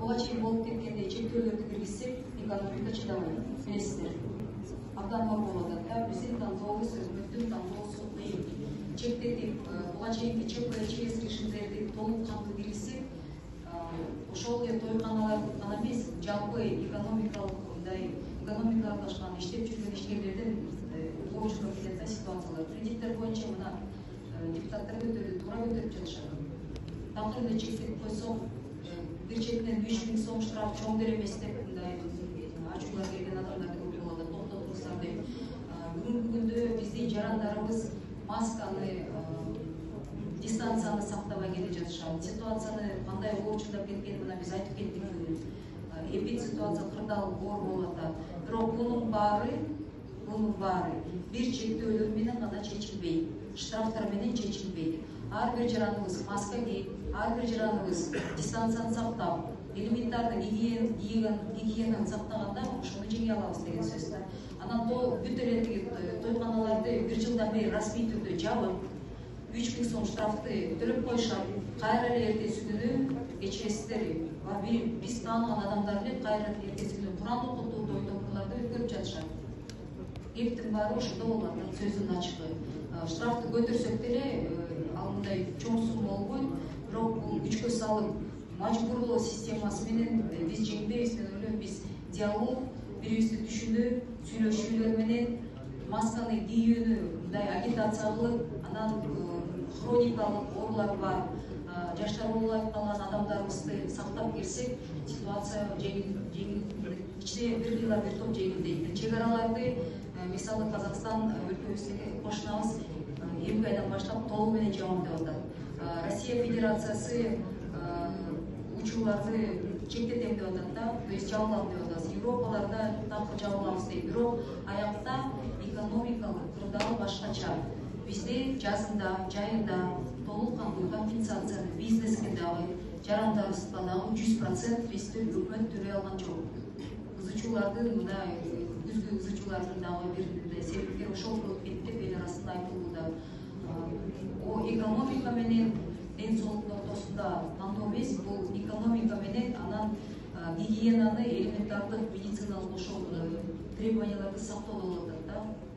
буга чейин болуп кеткендей чектөөлөрдү киргизсек экономика чыдабайт билесиздер. Абдан оор болуп атат да. Биздин тандообуз өкмөттүн тандоосу кыйын чектетип буга чейинки чпчс решениялерди толук кандуу киргизсек ошол эле тойканалар гана эмес жалпы экономикалык мындай экономика аралашкан иштеп жүргөн ишкерлердин боочуна келет да ситуациялар. Кредиттер боюнча мына депутаттар көтөрдү туура көтөрүп жатышат. Такыр эле чектеп койсок сом штраф чоң деле эмес деп мындай ачуулар келген адамдар да көп болуп атат токтотуңуздар деп бүгүнкү күндө биздин жарандарыбыз масканы дистанцияны сактабай келе жатышат ситуацияны кандай оорчундап кеткенин мына биз айтып кеттик бүгүн эпид ситуация кырдаал оор болуп атат бирок бунун баары бунун баары бир чектөөлөр менен гана чечилбейт штрафтар менен бир жараныбыз маска кийип ар бир жараныбыз дистанцияны сактап элементарный гигиенаны сактаганда ошону жеңе алабыз деген сөз. Да анан бүт тиги тойканаларды бир жылдан бери расмий түрдө жабып үч миң сом штрафты төлөп коюшат кайра эле эртеси күнү кечиресиздер биз тааныган адамдар эле кайра эртеси күнү куран өткөрүп баары ошондо болуп атат сөздүн ачыгы штрафты көтөрсөк деле ал мындай чоң сумма болбойт бирок бул күчкө салып мажбурлоо системасы менен биз жеңбейбиз мен ойлойм биз диалог бири бирибизди түшүнүп сүйлөшүүлөр менен масканы кийүүнү мындай агитация кылып анан хроникалык оорулары бар жаштар улайып калган адамдарыбызды сактап келсек ситуация ичине бир кыйла бир топ жеңилдейт чек араларды мисалы казакстан өлкөбүздөгү кошунабыз. Эмки айдан баштап толугу менен жабам деп атат. Россия федерациясы учурларды чектетем деп атат да. То есть жабылам деп атабыз европаларда такыр жабылабыз дейт бирок аякта экономикалык кырдаал башкача. Бизде жазында жайында толук кандуу компенсацияны бизнеске дагы жарандарыбызга дагы жүз процент бизди өкмөт төлөй алган жок. Кыз чуулардын мына күзгү кыз чуулардын дагы бир мындай себепкери ошол болуп кетти. Деп эл арасында айтылууда экономика менен ден соолуктун ортосунда тандоо эмес. Бул экономика менен анан гигиенаны элементардык медициналык ошол требованияларды сактоо болуп атат